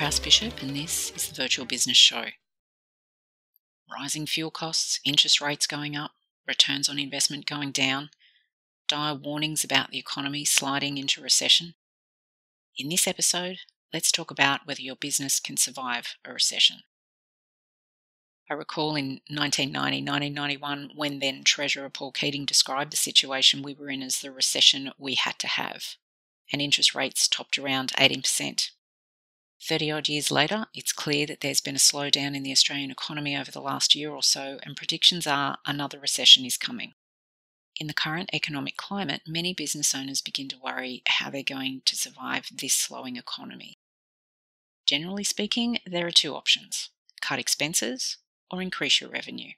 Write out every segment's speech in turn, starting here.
Prowse Bishop, and this is the Virtual Business Show. Rising fuel costs, interest rates going up, returns on investment going down, dire warnings about the economy sliding into recession. In this episode, let's talk about whether your business can survive a recession. I recall in 1990 1991 when then Treasurer Paul Keating described the situation we were in as the recession we had to have, and interest rates topped around 18%. 30 odd years later, it's clear that there's been a slowdown in the Australian economy over the last year or so, and predictions are another recession is coming. In the current economic climate, many business owners begin to worry how they're going to survive this slowing economy. Generally speaking, there are two options cut expenses or increase your revenue.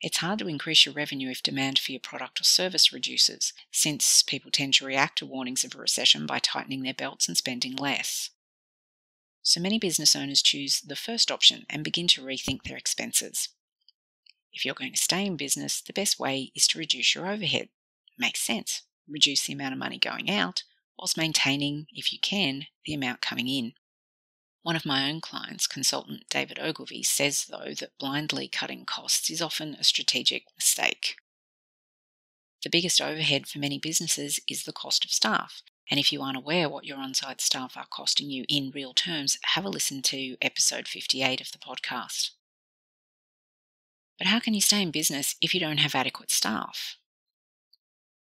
It's hard to increase your revenue if demand for your product or service reduces, since people tend to react to warnings of a recession by tightening their belts and spending less. So many business owners choose the first option and begin to rethink their expenses. If you're going to stay in business, the best way is to reduce your overhead. Makes sense. Reduce the amount of money going out, whilst maintaining, if you can, the amount coming in. One of my own clients, consultant David Ogilvie, says though that blindly cutting costs is often a strategic mistake. The biggest overhead for many businesses is the cost of staff, and if you aren't aware what your on site staff are costing you in real terms, have a listen to episode 58 of the podcast. But how can you stay in business if you don't have adequate staff?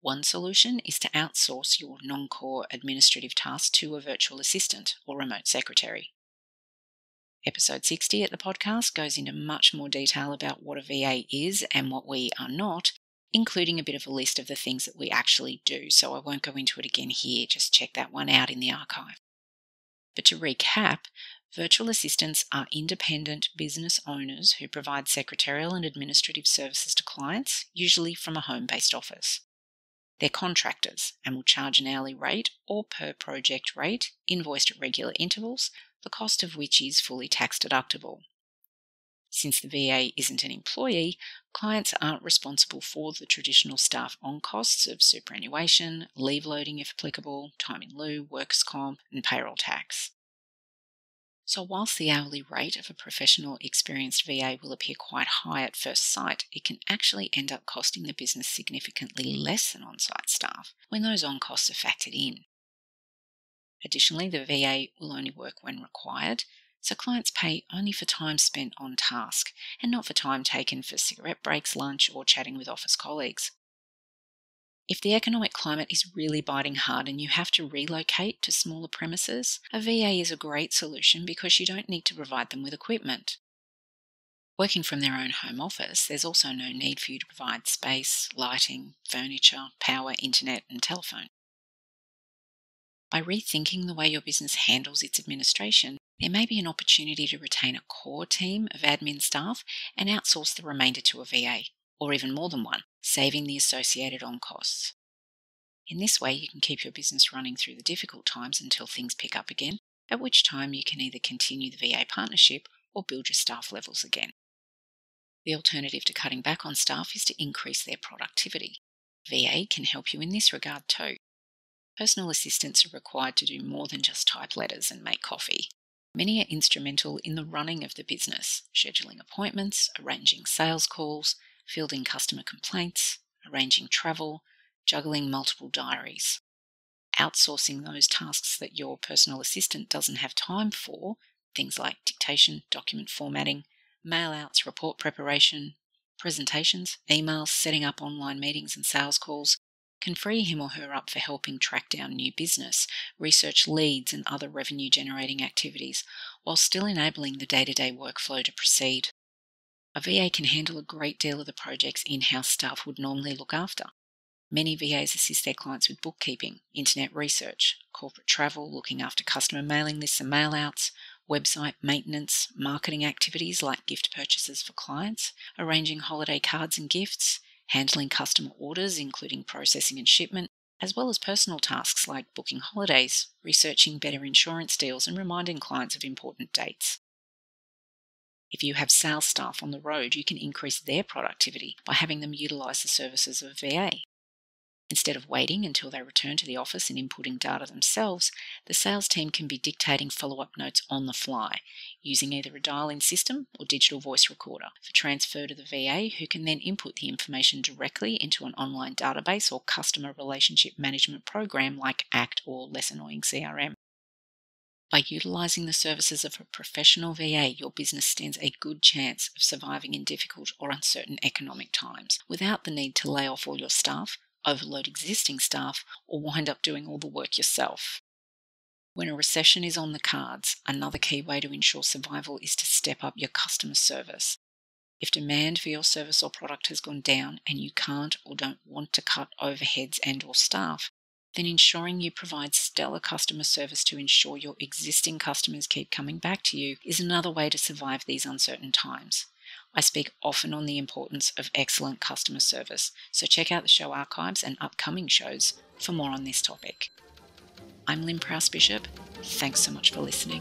One solution is to outsource your non core administrative tasks to a virtual assistant or remote secretary. Episode 60 at the podcast goes into much more detail about what a VA is and what we are not, including a bit of a list of the things that we actually do. So I won't go into it again here, just check that one out in the archive. But to recap, virtual assistants are independent business owners who provide secretarial and administrative services to clients, usually from a home based office. They're contractors and will charge an hourly rate or per project rate, invoiced at regular intervals, the cost of which is fully tax deductible. Since the VA isn't an employee, clients aren't responsible for the traditional staff on costs of superannuation, leave loading if applicable, time in lieu, works comp, and payroll tax. So, whilst the hourly rate of a professional experienced VA will appear quite high at first sight, it can actually end up costing the business significantly less than on site staff when those on costs are factored in. Additionally, the VA will only work when required, so clients pay only for time spent on task and not for time taken for cigarette breaks, lunch, or chatting with office colleagues. If the economic climate is really biting hard and you have to relocate to smaller premises, a VA is a great solution because you don't need to provide them with equipment. Working from their own home office, there's also no need for you to provide space, lighting, furniture, power, internet, and telephone. By rethinking the way your business handles its administration, there may be an opportunity to retain a core team of admin staff and outsource the remainder to a VA, or even more than one, saving the associated on costs. In this way, you can keep your business running through the difficult times until things pick up again, at which time you can either continue the VA partnership or build your staff levels again. The alternative to cutting back on staff is to increase their productivity. VA can help you in this regard too. Personal assistants are required to do more than just type letters and make coffee. Many are instrumental in the running of the business, scheduling appointments, arranging sales calls, fielding customer complaints, arranging travel, juggling multiple diaries. Outsourcing those tasks that your personal assistant doesn't have time for, things like dictation, document formatting, mail outs, report preparation, presentations, emails, setting up online meetings and sales calls, can free him or her up for helping track down new business, research leads, and other revenue generating activities, while still enabling the day to day workflow to proceed. A VA can handle a great deal of the projects in house staff would normally look after. Many VAs assist their clients with bookkeeping, internet research, corporate travel, looking after customer mailing lists and mailouts, website maintenance, marketing activities like gift purchases for clients, arranging holiday cards and gifts, handling customer orders, including processing and shipment, as well as personal tasks like booking holidays, researching better insurance deals, and reminding clients of important dates. If you have sales staff on the road, you can increase their productivity by having them utilise the services of a VA. Instead of waiting until they return to the office and inputting data themselves, the sales team can be dictating follow up notes on the fly, using either a dial in system or digital voice recorder for transfer to the VA, who can then input the information directly into an online database or customer relationship management program like ACT or Less Annoying CRM. By utilizing the services of a professional VA, your business stands a good chance of surviving in difficult or uncertain economic times without the need to lay off all your staff overload existing staff, or wind up doing all the work yourself. When a recession is on the cards, another key way to ensure survival is to step up your customer service. If demand for your service or product has gone down and you can't or don't want to cut overheads and or staff, then ensuring you provide stellar customer service to ensure your existing customers keep coming back to you is another way to survive these uncertain times. I speak often on the importance of excellent customer service, so check out the show archives and upcoming shows for more on this topic. I'm Lyn Prowse Bishop. Thanks so much for listening.